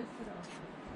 with, but also.